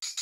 Yes.